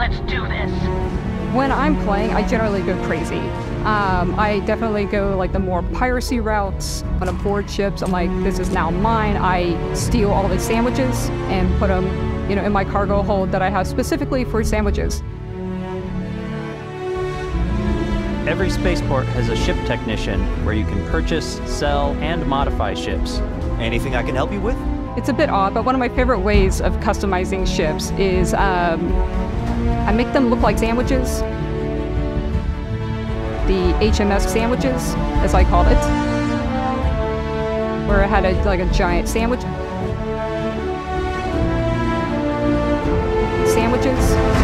Let's do this. When I'm playing, I generally go crazy. Um, I definitely go like the more piracy routes. When I'm board ships, I'm like, this is now mine. I steal all the sandwiches and put them, you know, in my cargo hold that I have specifically for sandwiches. Every spaceport has a ship technician where you can purchase, sell, and modify ships. Anything I can help you with? It's a bit odd, but one of my favorite ways of customizing ships is um, I make them look like sandwiches. The HMS sandwiches, as I called it, where I had a, like a giant sandwich. Sandwiches.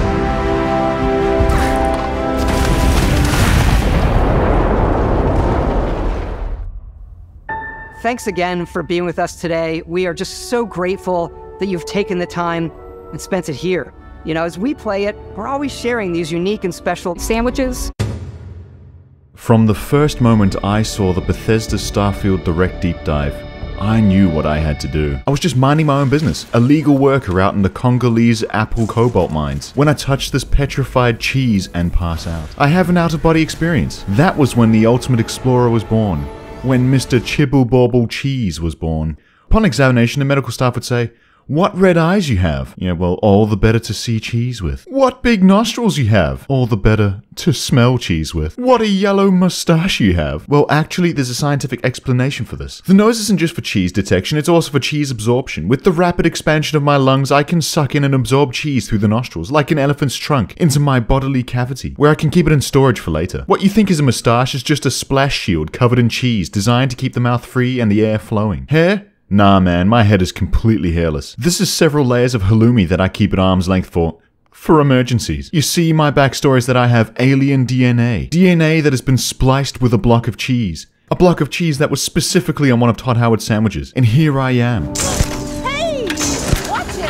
Thanks again for being with us today. We are just so grateful that you've taken the time and spent it here. You know, as we play it, we're always sharing these unique and special Sandwiches. From the first moment I saw the Bethesda Starfield Direct Deep Dive, I knew what I had to do. I was just minding my own business, a legal worker out in the Congolese apple cobalt mines, when I touched this petrified cheese and pass out. I have an out-of-body experience. That was when the Ultimate Explorer was born. When Mr. Chibbleborble Cheese was born. Upon examination, the medical staff would say, what red eyes you have? Yeah, well, all the better to see cheese with. What big nostrils you have? All the better to smell cheese with. What a yellow mustache you have? Well, actually, there's a scientific explanation for this. The nose isn't just for cheese detection, it's also for cheese absorption. With the rapid expansion of my lungs, I can suck in and absorb cheese through the nostrils, like an elephant's trunk, into my bodily cavity, where I can keep it in storage for later. What you think is a mustache is just a splash shield covered in cheese, designed to keep the mouth free and the air flowing. Hair? Nah, man, my head is completely hairless. This is several layers of halloumi that I keep at arm's length for. For emergencies. You see, my backstory is that I have alien DNA. DNA that has been spliced with a block of cheese. A block of cheese that was specifically on one of Todd Howard's sandwiches. And here I am. Hey! Watch it!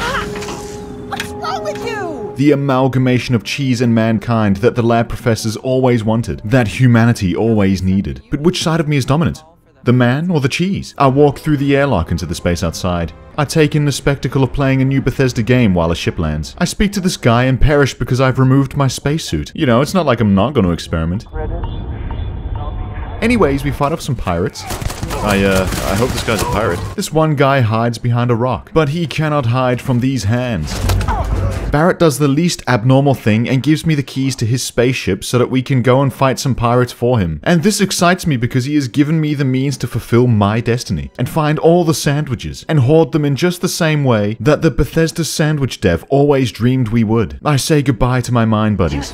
What's wrong with you? The amalgamation of cheese and mankind that the lab professors always wanted. That humanity always needed. But which side of me is dominant? The man or the cheese? I walk through the airlock into the space outside. I take in the spectacle of playing a new Bethesda game while a ship lands. I speak to this guy and perish because I've removed my spacesuit. You know, it's not like I'm not going to experiment. Anyways, we fight off some pirates. I, uh, I hope this guy's a pirate. This one guy hides behind a rock, but he cannot hide from these hands. Barrett does the least abnormal thing and gives me the keys to his spaceship so that we can go and fight some pirates for him. And this excites me because he has given me the means to fulfill my destiny and find all the sandwiches and hoard them in just the same way that the Bethesda sandwich dev always dreamed we would. I say goodbye to my mind buddies.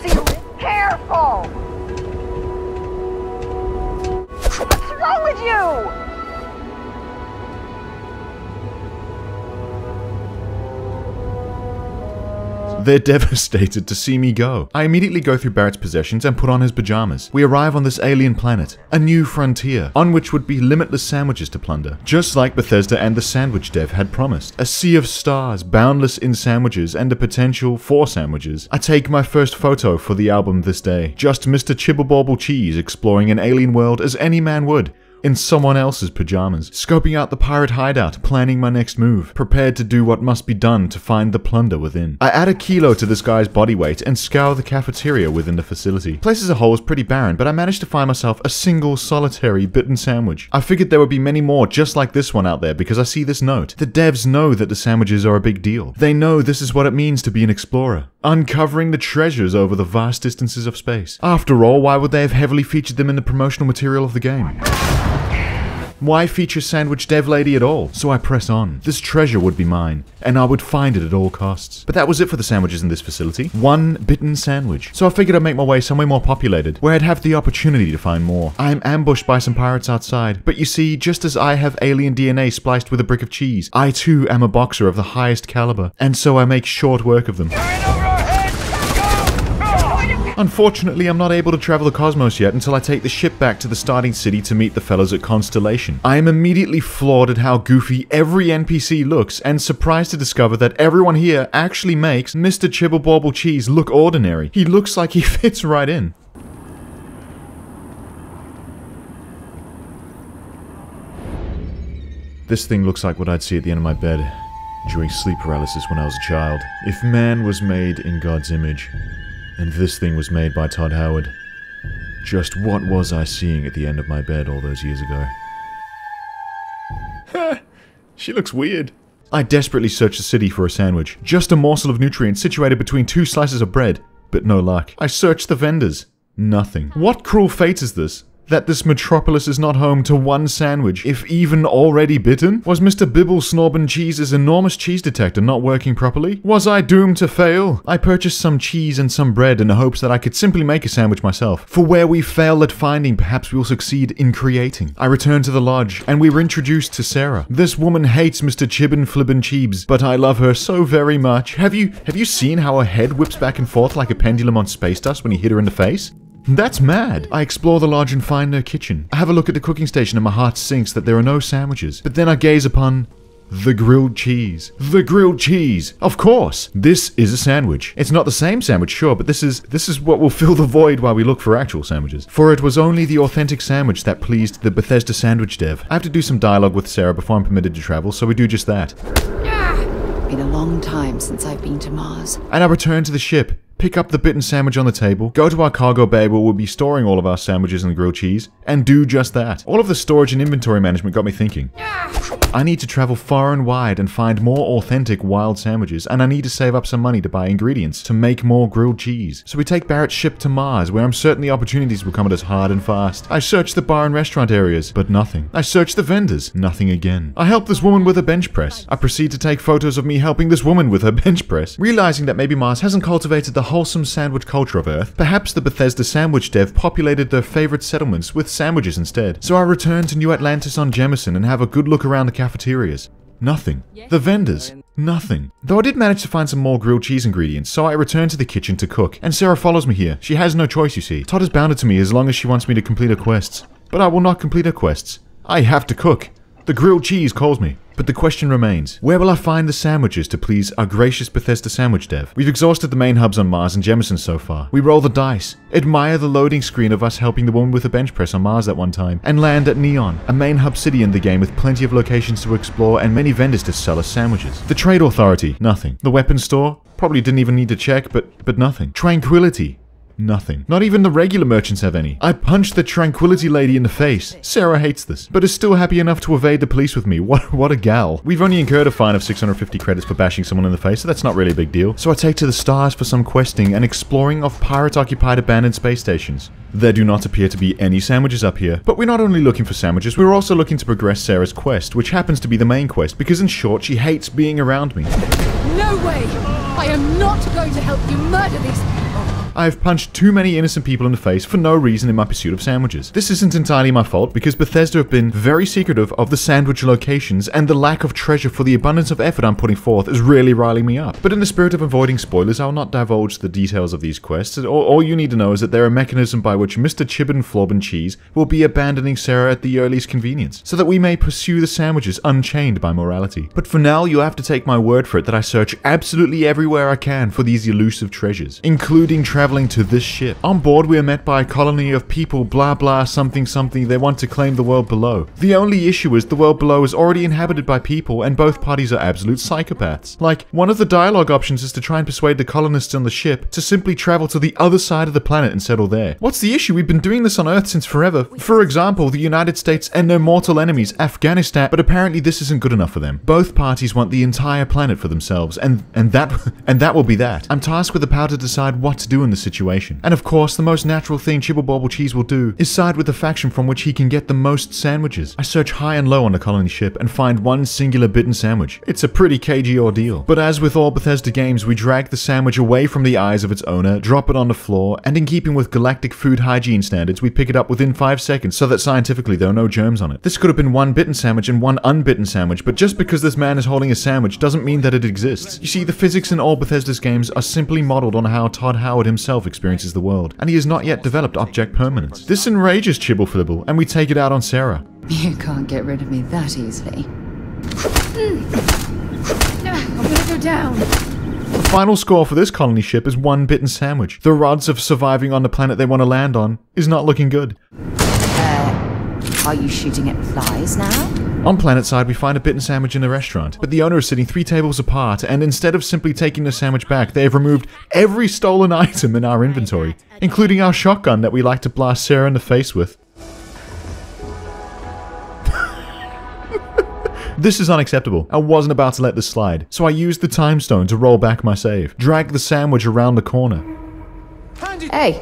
They're devastated to see me go. I immediately go through Barrett's possessions and put on his pajamas. We arrive on this alien planet, a new frontier, on which would be limitless sandwiches to plunder, just like Bethesda and the sandwich dev had promised. A sea of stars, boundless in sandwiches, and a potential for sandwiches. I take my first photo for the album this day. Just Mr. Chibbleborble Cheese exploring an alien world as any man would in someone else's pajamas, scoping out the pirate hideout, planning my next move, prepared to do what must be done to find the plunder within. I add a kilo to this guy's body weight and scour the cafeteria within the facility. Place as a whole is pretty barren, but I managed to find myself a single solitary bitten sandwich. I figured there would be many more just like this one out there because I see this note. The devs know that the sandwiches are a big deal. They know this is what it means to be an explorer. Uncovering the treasures over the vast distances of space. After all, why would they have heavily featured them in the promotional material of the game? Why feature Sandwich Dev Lady at all? So I press on. This treasure would be mine, and I would find it at all costs. But that was it for the sandwiches in this facility. One bitten sandwich. So I figured I'd make my way somewhere more populated, where I'd have the opportunity to find more. I'm ambushed by some pirates outside, but you see, just as I have alien DNA spliced with a brick of cheese, I too am a boxer of the highest caliber, and so I make short work of them. Unfortunately, I'm not able to travel the cosmos yet until I take the ship back to the starting city to meet the fellows at Constellation. I am immediately floored at how goofy every NPC looks and surprised to discover that everyone here actually makes Mr. Chibbleborble Cheese look ordinary. He looks like he fits right in. This thing looks like what I'd see at the end of my bed. during sleep paralysis when I was a child. If man was made in God's image, and this thing was made by Todd Howard, just what was I seeing at the end of my bed all those years ago? she looks weird. I desperately searched the city for a sandwich, just a morsel of nutrient situated between two slices of bread, but no luck. I searched the vendors. Nothing. What cruel fate is this? That this metropolis is not home to one sandwich, if even already bitten? Was Mr. Bibble Snorbin Cheese's enormous cheese detector not working properly? Was I doomed to fail? I purchased some cheese and some bread in the hopes that I could simply make a sandwich myself. For where we fail at finding, perhaps we will succeed in creating. I returned to the lodge, and we were introduced to Sarah. This woman hates Mr. Chibbin Flibbin Cheebs, but I love her so very much. Have you have you seen how her head whips back and forth like a pendulum on space dust when you hit her in the face? That's mad. I explore the lodge and find no kitchen. I have a look at the cooking station and my heart sinks that there are no sandwiches. But then I gaze upon the grilled cheese. The grilled cheese. Of course. This is a sandwich. It's not the same sandwich, sure, but this is this is what will fill the void while we look for actual sandwiches. For it was only the authentic sandwich that pleased the Bethesda sandwich dev. I have to do some dialogue with Sarah before I'm permitted to travel, so we do just that. Ah! Been a long time since I've been to Mars. And I return to the ship, pick up the bitten sandwich on the table, go to our cargo bay where we'll be storing all of our sandwiches and grilled cheese, and do just that. All of the storage and inventory management got me thinking. I need to travel far and wide and find more authentic wild sandwiches, and I need to save up some money to buy ingredients to make more grilled cheese. So we take Barrett's ship to Mars, where I'm certain the opportunities will come at us hard and fast. I search the bar and restaurant areas, but nothing. I search the vendors, nothing again. I help this woman with a bench press. I proceed to take photos of me helping this woman with her bench press, realizing that maybe Mars hasn't cultivated the wholesome sandwich culture of Earth. Perhaps the Bethesda sandwich dev populated their favorite settlements with sandwiches instead. So I return to New Atlantis on Jemison and have a good look around the cafeterias. Nothing. The vendors. Nothing. Though I did manage to find some more grilled cheese ingredients, so I return to the kitchen to cook. And Sarah follows me here. She has no choice, you see. Todd is bounded to me as long as she wants me to complete her quests. But I will not complete her quests. I have to cook. The grilled cheese calls me. But the question remains, where will I find the sandwiches to please our gracious Bethesda sandwich dev? We've exhausted the main hubs on Mars and Jemison so far. We roll the dice, admire the loading screen of us helping the woman with the bench press on Mars that one time, and land at Neon, a main hub city in the game with plenty of locations to explore and many vendors to sell us sandwiches. The Trade Authority, nothing. The weapons store, probably didn't even need to check, but but nothing. Tranquility, Nothing. Not even the regular merchants have any. I punched the Tranquility Lady in the face. Sarah hates this, but is still happy enough to evade the police with me. What, what a gal. We've only incurred a fine of 650 credits for bashing someone in the face, so that's not really a big deal. So I take to the stars for some questing and exploring of pirate-occupied abandoned space stations. There do not appear to be any sandwiches up here, but we're not only looking for sandwiches, we're also looking to progress Sarah's quest, which happens to be the main quest, because in short, she hates being around me. No way! I am not going to help you murder these I have punched too many innocent people in the face for no reason in my pursuit of sandwiches. This isn't entirely my fault because Bethesda have been very secretive of the sandwich locations and the lack of treasure for the abundance of effort I'm putting forth is really riling me up. But in the spirit of avoiding spoilers, I will not divulge the details of these quests. All, all you need to know is that they're a mechanism by which Mr. Chibbin Flobbin Cheese will be abandoning Sarah at the earliest convenience, so that we may pursue the sandwiches unchained by morality. But for now, you'll have to take my word for it that I search absolutely everywhere I can for these elusive treasures, including traveling to this ship. On board, we are met by a colony of people, blah blah something something, they want to claim the world below. The only issue is the world below is already inhabited by people, and both parties are absolute psychopaths. Like, one of the dialogue options is to try and persuade the colonists on the ship to simply travel to the other side of the planet and settle there. What's the issue? We've been doing this on Earth since forever. For example, the United States and their mortal enemies, Afghanistan, but apparently this isn't good enough for them. Both parties want the entire planet for themselves, and and that and that will be that. I'm tasked with the power to decide what to do in this situation. And of course, the most natural thing Chibble Cheese will do is side with the faction from which he can get the most sandwiches. I search high and low on the colony ship and find one singular bitten sandwich. It's a pretty cagey ordeal. But as with all Bethesda games, we drag the sandwich away from the eyes of its owner, drop it on the floor, and in keeping with galactic food hygiene standards, we pick it up within 5 seconds so that scientifically there are no germs on it. This could have been one bitten sandwich and one unbitten sandwich, but just because this man is holding a sandwich doesn't mean that it exists. You see, the physics in all Bethesda's games are simply modeled on how Todd Howard himself experiences the world, and he has not yet developed object permanence. This enrages Chibble Flibble, and we take it out on Sarah. You can't get rid of me that easily. Hmm. I'm gonna go down. The final score for this colony ship is one bitten sandwich. The odds of surviving on the planet they want to land on is not looking good. Uh, are you shooting at flies now? On Planetside, we find a bitten sandwich in a restaurant, but the owner is sitting three tables apart, and instead of simply taking the sandwich back, they have removed every stolen item in our inventory, including our shotgun that we like to blast Sarah in the face with. This is unacceptable. I wasn't about to let this slide, so I used the time stone to roll back my save, drag the sandwich around the corner. Hey,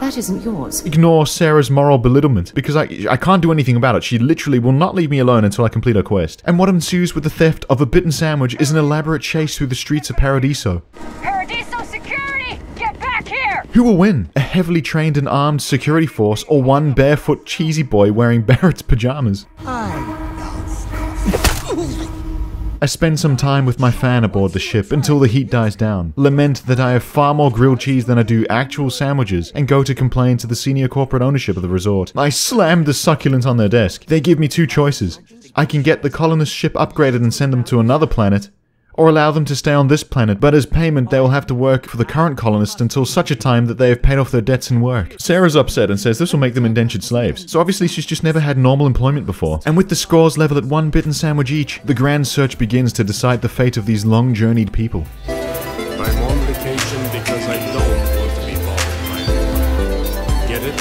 that isn't yours. Ignore Sarah's moral belittlement, because I, I can't do anything about it. She literally will not leave me alone until I complete her quest. And what ensues with the theft of a bitten sandwich is an elaborate chase through the streets of Paradiso. Paradiso security! Get back here! Who will win? A heavily trained and armed security force, or one barefoot cheesy boy wearing Barrett's pajamas? I spend some time with my fan aboard the ship until the heat dies down, lament that I have far more grilled cheese than I do actual sandwiches, and go to complain to the senior corporate ownership of the resort. I slam the succulent on their desk. They give me two choices. I can get the colonist ship upgraded and send them to another planet, or allow them to stay on this planet, but as payment they will have to work for the current colonists until such a time that they have paid off their debts and work. Sarah's upset and says this will make them indentured slaves. So obviously she's just never had normal employment before. And with the scores level at one bitten sandwich each, the grand search begins to decide the fate of these long journeyed people. I'm on vacation because I don't want to be bothered by anyone. Get it?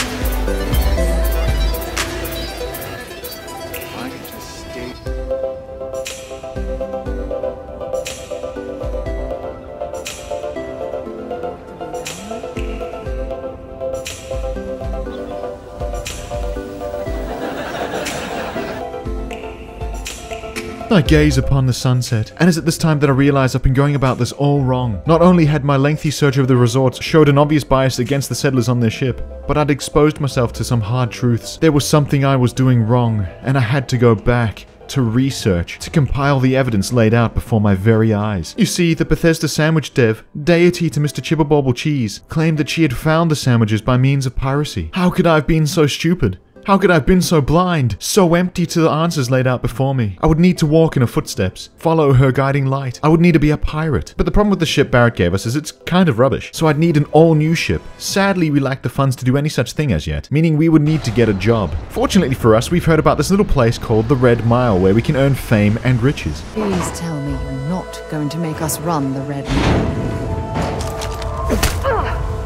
I gaze upon the sunset, and it's at this time that I realize I've been going about this all wrong. Not only had my lengthy search of the resorts showed an obvious bias against the settlers on their ship, but I'd exposed myself to some hard truths. There was something I was doing wrong, and I had to go back to research, to compile the evidence laid out before my very eyes. You see, the Bethesda sandwich dev, deity to Mr. Chibbabobble Cheese, claimed that she had found the sandwiches by means of piracy. How could I have been so stupid? How could I have been so blind, so empty to the answers laid out before me? I would need to walk in her footsteps, follow her guiding light. I would need to be a pirate. But the problem with the ship Barrett gave us is it's kind of rubbish. So I'd need an all-new ship. Sadly, we lack the funds to do any such thing as yet, meaning we would need to get a job. Fortunately for us, we've heard about this little place called the Red Mile where we can earn fame and riches. Please tell me you're not going to make us run the Red Mile.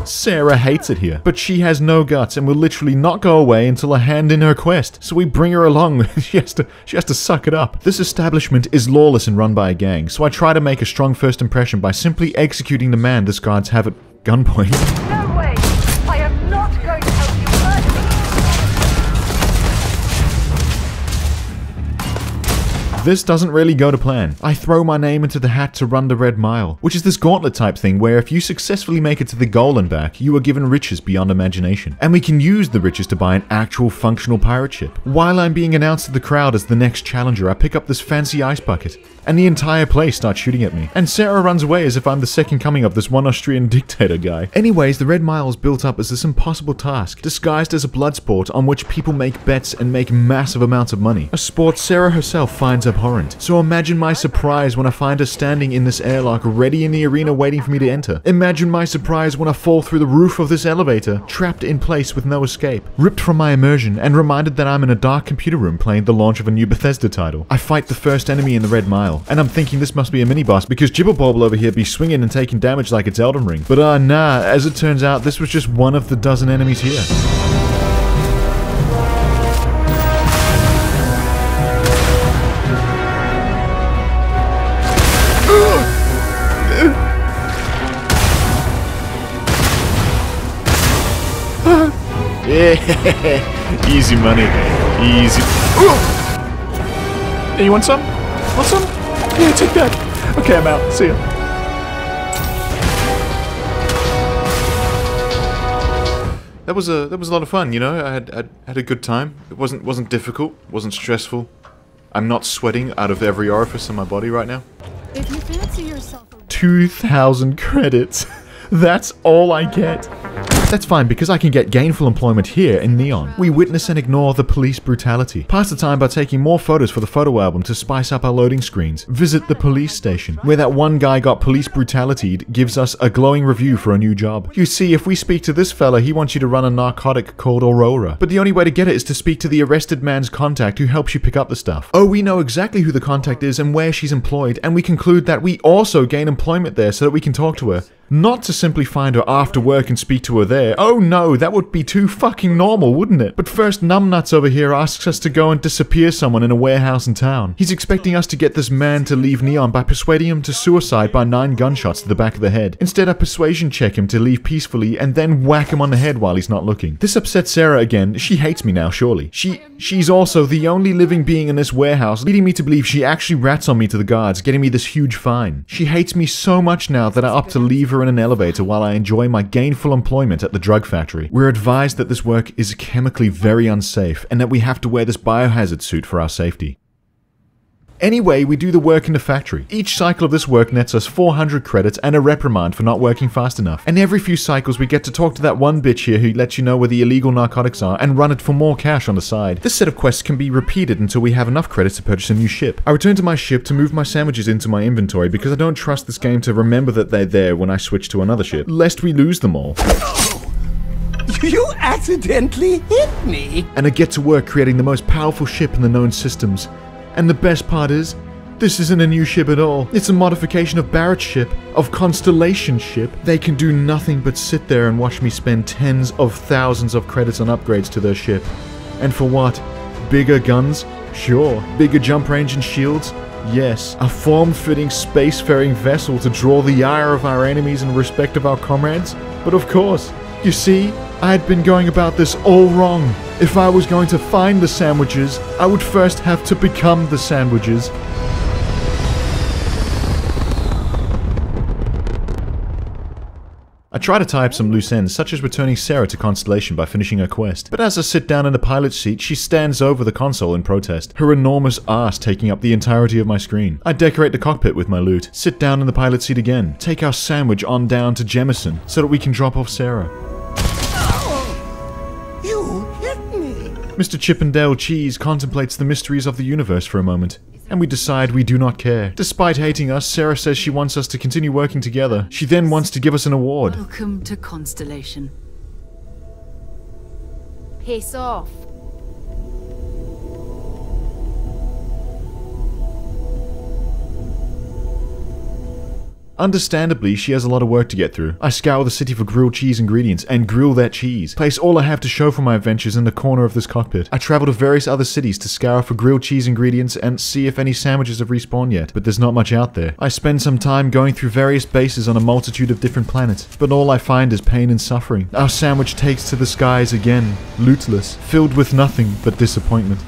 Sarah hates it here, but she has no guts and will literally not go away until I hand in her quest. So we bring her along. she has to she has to suck it up. This establishment is lawless and run by a gang, so I try to make a strong first impression by simply executing the man this guards have at gunpoint. No way! This doesn't really go to plan. I throw my name into the hat to run the Red Mile, which is this gauntlet type thing where if you successfully make it to the goal and back, you are given riches beyond imagination. And we can use the riches to buy an actual functional pirate ship. While I'm being announced to the crowd as the next challenger, I pick up this fancy ice bucket, and the entire place starts shooting at me. And Sarah runs away as if I'm the second coming of this one Austrian dictator guy. Anyways, the Red Mile is built up as this impossible task, disguised as a blood sport on which people make bets and make massive amounts of money. A sport Sarah herself finds abhorrent. So imagine my surprise when I find her standing in this airlock ready in the arena waiting for me to enter. Imagine my surprise when I fall through the roof of this elevator, trapped in place with no escape, ripped from my immersion and reminded that I'm in a dark computer room playing the launch of a new Bethesda title. I fight the first enemy in the Red Mile, and I'm thinking this must be a mini boss because Jibberbobble over here be swinging and taking damage like it's Elden Ring. But uh nah, as it turns out, this was just one of the dozen enemies here. Yeah, easy money, easy. Hey, you want some? Want some? Yeah, take that. Okay, I'm out. See ya. That was a that was a lot of fun, you know. I had I had a good time. It wasn't wasn't difficult, wasn't stressful. I'm not sweating out of every orifice in my body right now. If you fancy yourself 2,000 credits. That's all I get. That's fine because I can get gainful employment here in Neon. We witness and ignore the police brutality. Pass the time by taking more photos for the photo album to spice up our loading screens. Visit the police station, where that one guy got police brutality gives us a glowing review for a new job. You see, if we speak to this fella, he wants you to run a narcotic called Aurora. But the only way to get it is to speak to the arrested man's contact who helps you pick up the stuff. Oh, we know exactly who the contact is and where she's employed, and we conclude that we also gain employment there so that we can talk to her. Not to simply find her after work and speak to her there. Oh no, that would be too fucking normal, wouldn't it? But first, Numbnuts over here asks us to go and disappear someone in a warehouse in town. He's expecting us to get this man to leave Neon by persuading him to suicide by nine gunshots to the back of the head. Instead, I persuasion check him to leave peacefully and then whack him on the head while he's not looking. This upsets Sarah again. She hates me now, surely. She she's also the only living being in this warehouse, leading me to believe she actually rats on me to the guards, getting me this huge fine. She hates me so much now that I opt to leave her in an elevator while I enjoy my gainful employment at the drug factory. We're advised that this work is chemically very unsafe and that we have to wear this biohazard suit for our safety. Anyway, we do the work in the factory. Each cycle of this work nets us 400 credits and a reprimand for not working fast enough. And every few cycles we get to talk to that one bitch here who lets you know where the illegal narcotics are and run it for more cash on the side. This set of quests can be repeated until we have enough credits to purchase a new ship. I return to my ship to move my sandwiches into my inventory because I don't trust this game to remember that they're there when I switch to another ship, lest we lose them all. You accidentally hit me! and I get to work creating the most powerful ship in the known systems. And the best part is, this isn't a new ship at all. It's a modification of Barrett's ship, of Constellation ship. They can do nothing but sit there and watch me spend tens of thousands of credits on upgrades to their ship. And for what? Bigger guns? Sure. Bigger jump range and shields? Yes. A form-fitting spacefaring vessel to draw the ire of our enemies and respect of our comrades? But of course. You see, I had been going about this all wrong. If I was going to find the sandwiches, I would first have to become the sandwiches. I try to tie up some loose ends, such as returning Sarah to Constellation by finishing her quest. But as I sit down in the pilot's seat, she stands over the console in protest, her enormous ass taking up the entirety of my screen. I decorate the cockpit with my loot, sit down in the pilot's seat again, take our sandwich on down to Jemison so that we can drop off Sarah. Mr. Chippendale Cheese contemplates the mysteries of the universe for a moment, and we decide we do not care. Despite hating us, Sarah says she wants us to continue working together. She then wants to give us an award. Welcome to Constellation. Piss off. Understandably, she has a lot of work to get through. I scour the city for grilled cheese ingredients and grill that cheese. Place all I have to show for my adventures in the corner of this cockpit. I travel to various other cities to scour for grilled cheese ingredients and see if any sandwiches have respawned yet, but there's not much out there. I spend some time going through various bases on a multitude of different planets, but all I find is pain and suffering. Our sandwich takes to the skies again, lootless, filled with nothing but disappointment.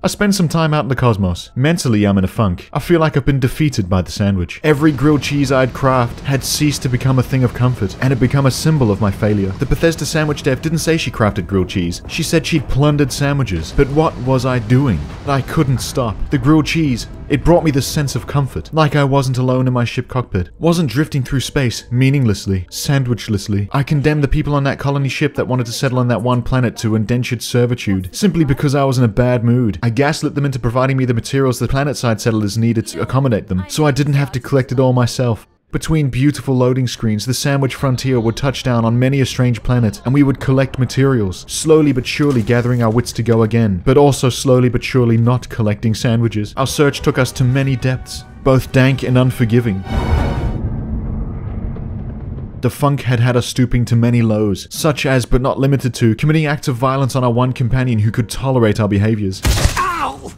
I spend some time out in the cosmos. Mentally, I'm in a funk. I feel like I've been defeated by the sandwich. Every grilled cheese I'd craft had ceased to become a thing of comfort, and had become a symbol of my failure. The Bethesda sandwich dev didn't say she crafted grilled cheese. She said she'd plundered sandwiches. But what was I doing? I couldn't stop. The grilled cheese, it brought me this sense of comfort, like I wasn't alone in my ship cockpit, wasn't drifting through space, meaninglessly, sandwichlessly. I condemned the people on that colony ship that wanted to settle on that one planet to indentured servitude, simply because I was in a bad mood. I gaslit them into providing me the materials the planetside settlers needed to accommodate them, so I didn't have to collect it all myself. Between beautiful loading screens, the Sandwich Frontier would touch down on many a strange planet, and we would collect materials, slowly but surely gathering our wits to go again, but also slowly but surely not collecting sandwiches. Our search took us to many depths, both dank and unforgiving. The funk had had us stooping to many lows, such as, but not limited to, committing acts of violence on our one companion who could tolerate our behaviors. Ow!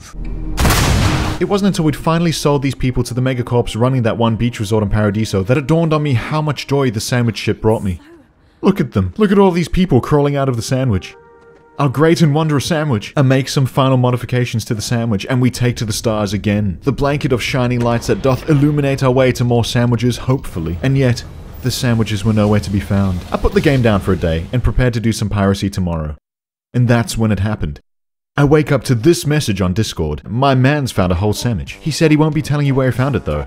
It wasn't until we'd finally sold these people to the megacorps running that one beach resort in Paradiso that it dawned on me how much joy the sandwich ship brought me. Look at them. Look at all these people crawling out of the sandwich. Our great and wondrous sandwich. I make some final modifications to the sandwich, and we take to the stars again. The blanket of shining lights that doth illuminate our way to more sandwiches, hopefully. And yet, the sandwiches were nowhere to be found. I put the game down for a day, and prepared to do some piracy tomorrow. And that's when it happened. I wake up to this message on Discord. My man's found a whole sandwich. He said he won't be telling you where he found it though.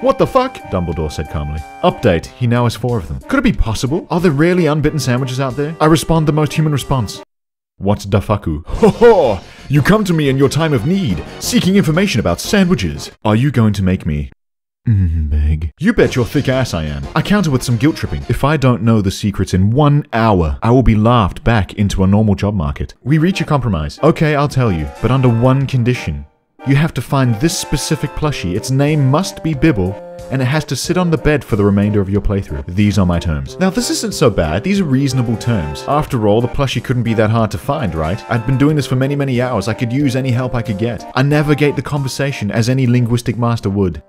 What the fuck? Dumbledore said calmly. Update, he now has four of them. Could it be possible? Are there really unbitten sandwiches out there? I respond the most human response. What's dafaku? Ho ho! You come to me in your time of need, seeking information about sandwiches. Are you going to make me Beg. You bet your thick ass I am. I counter with some guilt tripping. If I don't know the secrets in one hour, I will be laughed back into a normal job market. We reach a compromise. Okay, I'll tell you, but under one condition. You have to find this specific plushie. Its name must be Bibble, and it has to sit on the bed for the remainder of your playthrough. These are my terms. Now, this isn't so bad. These are reasonable terms. After all, the plushie couldn't be that hard to find, right? I'd been doing this for many, many hours. I could use any help I could get. I navigate the conversation as any linguistic master would.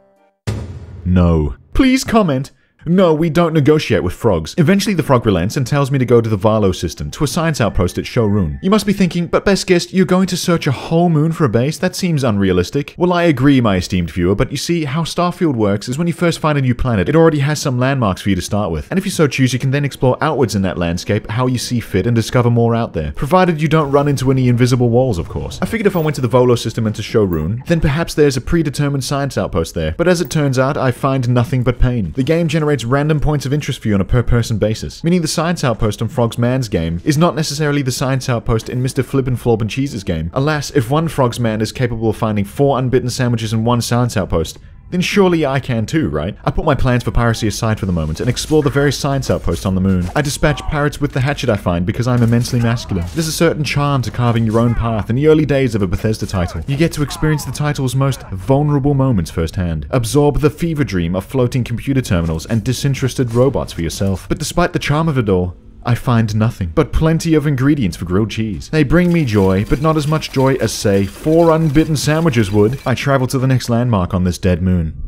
No. Please comment. No, we don't negotiate with frogs. Eventually the frog relents and tells me to go to the Varlo system, to a science outpost at Shorun. You must be thinking, but best guest, you're going to search a whole moon for a base? That seems unrealistic. Well, I agree, my esteemed viewer, but you see, how Starfield works is when you first find a new planet, it already has some landmarks for you to start with. And if you so choose, you can then explore outwards in that landscape, how you see fit, and discover more out there. Provided you don't run into any invisible walls, of course. I figured if I went to the Volo system and to Shorun, then perhaps there's a predetermined science outpost there. But as it turns out, I find nothing but pain. The game generates random points of interest for you on a per person basis, meaning the science outpost on Frog's Man's game is not necessarily the science outpost in Mr. Flippin' Flop and Cheese's game. Alas, if one Frog's Man is capable of finding four unbitten sandwiches in one science outpost, then surely I can too, right? I put my plans for piracy aside for the moment and explore the very science outpost on the moon. I dispatch pirates with the hatchet I find because I'm immensely masculine. There's a certain charm to carving your own path in the early days of a Bethesda title. You get to experience the title's most vulnerable moments firsthand. Absorb the fever dream of floating computer terminals and disinterested robots for yourself. But despite the charm of it all, I find nothing, but plenty of ingredients for grilled cheese. They bring me joy, but not as much joy as, say, four unbitten sandwiches would. I travel to the next landmark on this dead moon.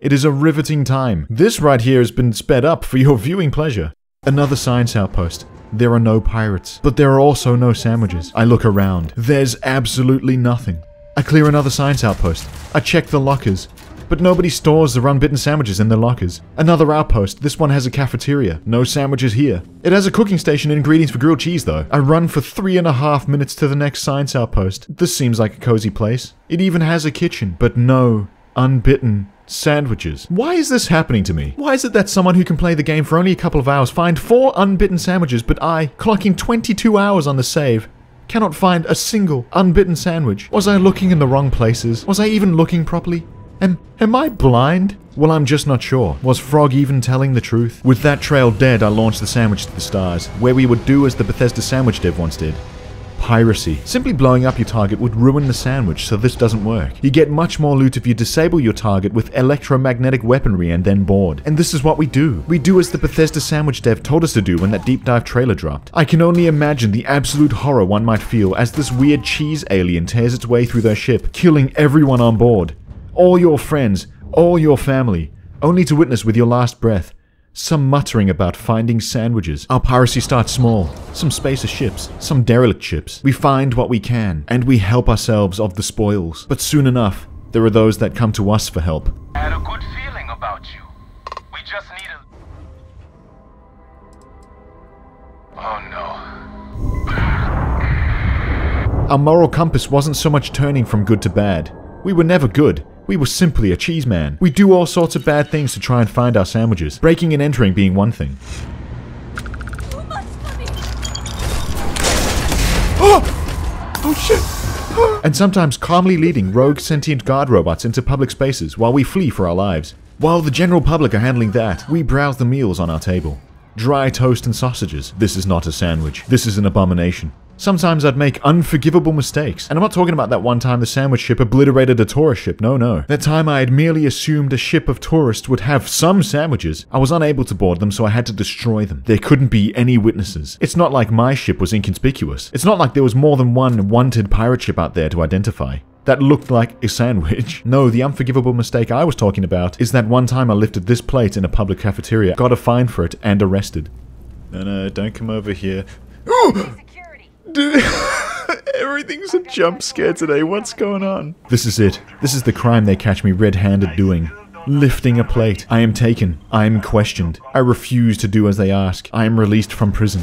It is a riveting time. This right here has been sped up for your viewing pleasure. Another science outpost. There are no pirates, but there are also no sandwiches. I look around. There's absolutely nothing. I clear another science outpost. I check the lockers but nobody stores the run-bitten sandwiches in their lockers. Another outpost, this one has a cafeteria. No sandwiches here. It has a cooking station and ingredients for grilled cheese though. I run for three and a half minutes to the next science outpost. This seems like a cozy place. It even has a kitchen, but no unbitten sandwiches. Why is this happening to me? Why is it that someone who can play the game for only a couple of hours find four unbitten sandwiches, but I, clocking 22 hours on the save, cannot find a single unbitten sandwich? Was I looking in the wrong places? Was I even looking properly? Am, am I blind? Well, I'm just not sure. Was Frog even telling the truth? With that trail dead, I launched the sandwich to the stars, where we would do as the Bethesda sandwich dev once did. Piracy. Simply blowing up your target would ruin the sandwich, so this doesn't work. You get much more loot if you disable your target with electromagnetic weaponry and then board. And this is what we do. We do as the Bethesda sandwich dev told us to do when that deep dive trailer dropped. I can only imagine the absolute horror one might feel as this weird cheese alien tears its way through their ship, killing everyone on board all your friends, all your family, only to witness with your last breath some muttering about finding sandwiches. Our piracy starts small. Some spacer ships, some derelict ships. We find what we can, and we help ourselves of the spoils. But soon enough, there are those that come to us for help. I had a good feeling about you. We just need a... Oh no. Our moral compass wasn't so much turning from good to bad. We were never good. We were simply a cheese man. We do all sorts of bad things to try and find our sandwiches, breaking and entering being one thing. Oh! Oh shit! and sometimes calmly leading rogue sentient guard robots into public spaces while we flee for our lives. While the general public are handling that, we browse the meals on our table. Dry toast and sausages. This is not a sandwich. This is an abomination. Sometimes I'd make unforgivable mistakes. And I'm not talking about that one time the sandwich ship obliterated a tourist ship, no, no. That time I had merely assumed a ship of tourists would have some sandwiches. I was unable to board them, so I had to destroy them. There couldn't be any witnesses. It's not like my ship was inconspicuous. It's not like there was more than one wanted pirate ship out there to identify that looked like a sandwich. No, the unforgivable mistake I was talking about is that one time I lifted this plate in a public cafeteria, got a fine for it, and arrested. No, no, don't come over here. Ooh! Dude, everything's a jump scare today. What's going on? This is it. This is the crime they catch me red-handed doing. Lifting a plate. I am taken. I am questioned. I refuse to do as they ask. I am released from prison.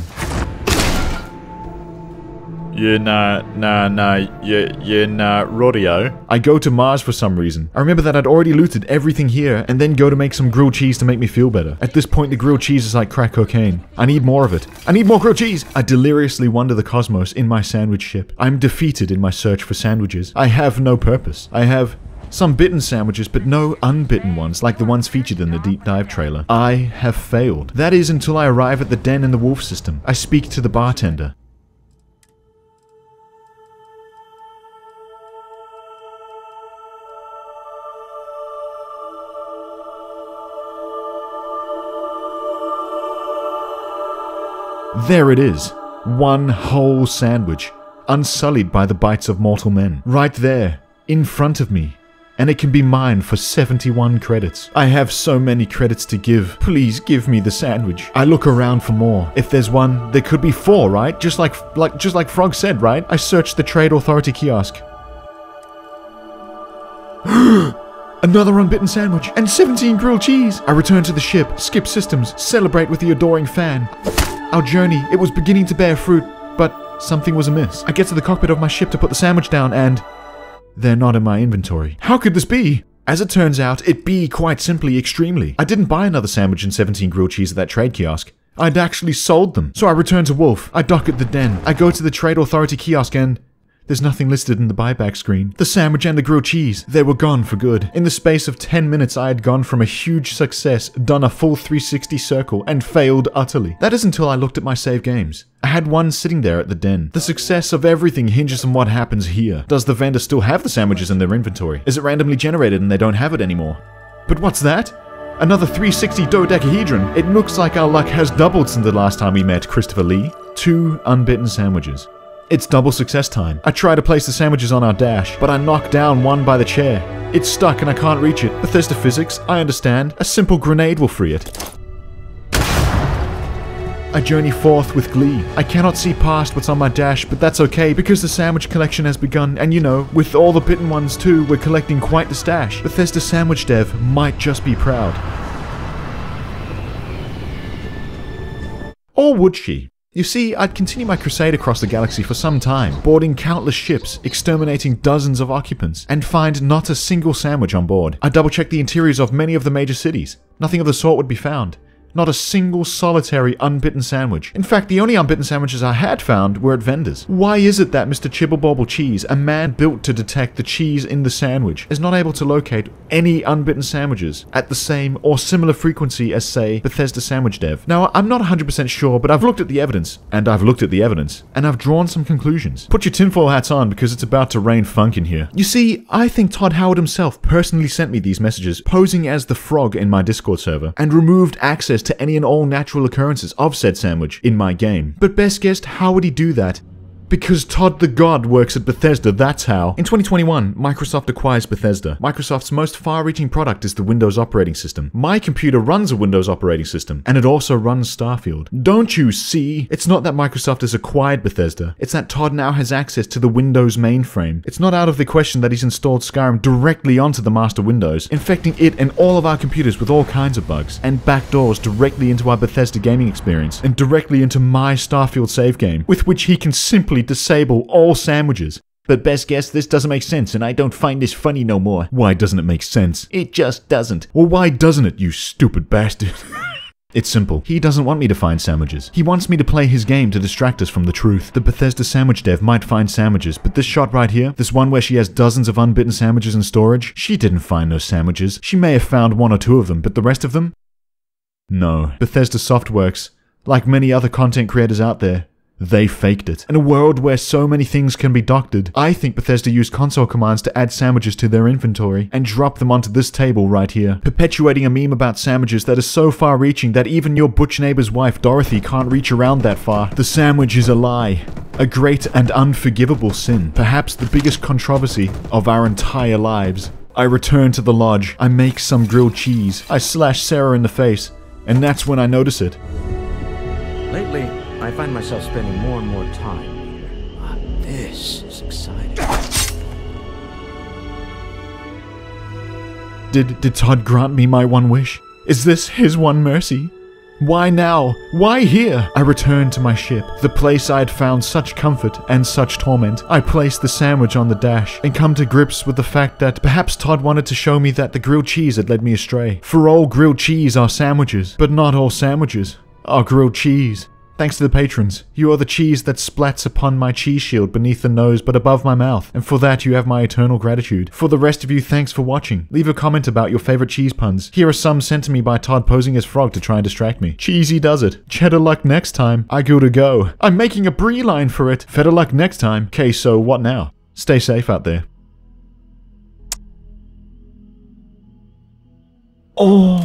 Yeah, nah, nah, nah, yeah, yeah, nah, rodeo. I go to Mars for some reason. I remember that I'd already looted everything here and then go to make some grilled cheese to make me feel better. At this point, the grilled cheese is like crack cocaine. I need more of it. I need more grilled cheese! I deliriously wander the cosmos in my sandwich ship. I'm defeated in my search for sandwiches. I have no purpose. I have some bitten sandwiches, but no unbitten ones, like the ones featured in the deep dive trailer. I have failed. That is until I arrive at the den in the wolf system. I speak to the bartender. There it is. One whole sandwich, unsullied by the bites of mortal men. Right there, in front of me. And it can be mine for 71 credits. I have so many credits to give. Please give me the sandwich. I look around for more. If there's one, there could be four, right? Just like like just like Frog said, right? I searched the Trade Authority kiosk. Another unbitten sandwich and 17 grilled cheese. I return to the ship, skip systems, celebrate with the adoring fan. Our journey, it was beginning to bear fruit, but something was amiss. I get to the cockpit of my ship to put the sandwich down and they're not in my inventory. How could this be? As it turns out, it be quite simply extremely. I didn't buy another sandwich and 17 grilled cheese at that trade kiosk. I'd actually sold them. So I return to Wolf. I dock at the den. I go to the Trade Authority kiosk and there's nothing listed in the buyback screen. The sandwich and the grilled cheese, they were gone for good. In the space of 10 minutes, I had gone from a huge success, done a full 360 circle, and failed utterly. That is until I looked at my save games. I had one sitting there at the den. The success of everything hinges on what happens here. Does the vendor still have the sandwiches in their inventory? Is it randomly generated and they don't have it anymore? But what's that? Another 360 dodecahedron. It looks like our luck has doubled since the last time we met Christopher Lee. Two unbitten sandwiches. It's double success time. I try to place the sandwiches on our dash, but I knock down one by the chair. It's stuck and I can't reach it. Bethesda physics, I understand. A simple grenade will free it. I journey forth with glee. I cannot see past what's on my dash, but that's okay because the sandwich collection has begun, and you know, with all the bitten ones too, we're collecting quite the stash. Bethesda Sandwich Dev might just be proud. Or would she? You see, I'd continue my crusade across the galaxy for some time, boarding countless ships, exterminating dozens of occupants, and find not a single sandwich on board. I'd double check the interiors of many of the major cities. Nothing of the sort would be found. Not a single solitary unbitten sandwich. In fact, the only unbitten sandwiches I had found were at vendors. Why is it that Mr. Chibbleborble Cheese, a man built to detect the cheese in the sandwich, is not able to locate any unbitten sandwiches at the same or similar frequency as, say, Bethesda Sandwich Dev? Now, I'm not 100% sure, but I've looked at the evidence, and I've looked at the evidence, and I've drawn some conclusions. Put your tinfoil hats on because it's about to rain funk in here. You see, I think Todd Howard himself personally sent me these messages, posing as the frog in my Discord server, and removed access to any and all natural occurrences of said sandwich in my game. But best guest, how would he do that? Because Todd the God works at Bethesda, that's how. In 2021, Microsoft acquires Bethesda. Microsoft's most far reaching product is the Windows operating system. My computer runs a Windows operating system, and it also runs Starfield. Don't you see? It's not that Microsoft has acquired Bethesda, it's that Todd now has access to the Windows mainframe. It's not out of the question that he's installed Skyrim directly onto the master Windows, infecting it and all of our computers with all kinds of bugs, and backdoors directly into our Bethesda gaming experience, and directly into my Starfield save game, with which he can disable all sandwiches. But best guest this doesn't make sense and I don't find this funny no more. Why doesn't it make sense? It just doesn't. Well, why doesn't it, you stupid bastard? It's simple. He doesn't want me to find sandwiches. He wants me to play his game to distract us from the truth. The Bethesda sandwich dev might find sandwiches, but this shot right here, this one where she has dozens of unbitten sandwiches in storage, she didn't find those sandwiches. She may have found one or two of them, but the rest of them? No. Bethesda Softworks, like many other content creators out there, they faked it. In a world where so many things can be doctored, I think Bethesda used console commands to add sandwiches to their inventory and drop them onto this table right here, perpetuating a meme about sandwiches that is so far reaching that even your butch neighbor's wife Dorothy can't reach around that far. The sandwich is a lie. A great and unforgivable sin, perhaps the biggest controversy of our entire lives. I return to the lodge, I make some grilled cheese, I slash Sarah in the face, and that's when I notice it. Lately, I find myself spending more and more time here. Ah, this is exciting. Did, did Todd grant me my one wish? Is this his one mercy? Why now? Why here? I returned to my ship, the place I had found such comfort and such torment. I placed the sandwich on the dash and come to grips with the fact that perhaps Todd wanted to show me that the grilled cheese had led me astray. For all grilled cheese are sandwiches, but not all sandwiches are grilled cheese. Thanks to the patrons, you are the cheese that splats upon my cheese shield beneath the nose but above my mouth, and for that you have my eternal gratitude. For the rest of you, thanks for watching. Leave a comment about your favorite cheese puns. Here are some sent to me by Todd posing as Frog to try and distract me. Cheesy does it. Cheddar luck next time. I go to go. I'm making a brie line for it. Feta luck next time. Okay, so what now? Stay safe out there. Oh.